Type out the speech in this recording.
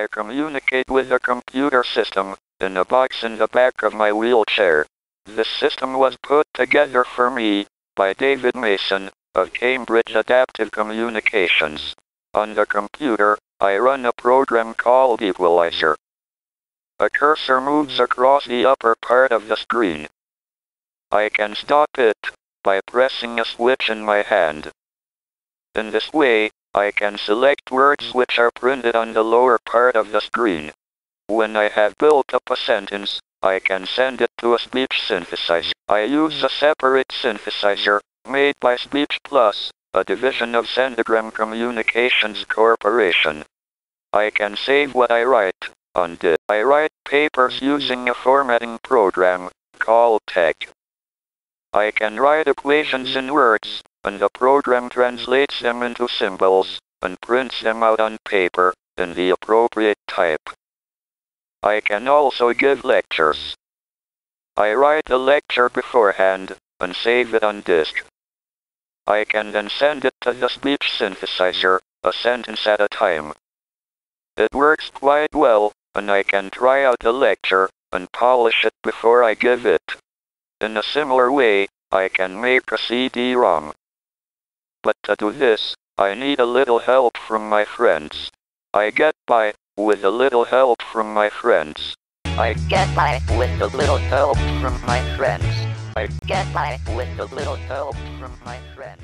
I communicate with a computer system in a box in the back of my wheelchair. This system was put together for me by David Mason of Cambridge Adaptive Communications. On the computer, I run a program called Equalizer. A cursor moves across the upper part of the screen. I can stop it by pressing a switch in my hand. In this way, I can select words which are printed on the lower part of the screen. When I have built up a sentence, I can send it to a speech synthesizer. I use a separate synthesizer, made by Speech Plus, a division of Centigram Communications Corporation. I can save what I write on disk. I write papers using a formatting program called TeX. I can write equations in words, and the program translates them into symbols, and prints them out on paper, in the appropriate type. I can also give lectures. I write the lecture beforehand, and save it on disk. I can then send it to the speech synthesizer, a sentence at a time. It works quite well, and I can try out the lecture, and polish it before I give it. In a similar way, I can make a CD-ROM. But to do this, I need a little help from my friends. I get by with a little help from my friends. I get by with a little help from my friends. I get by with a little help from my friends.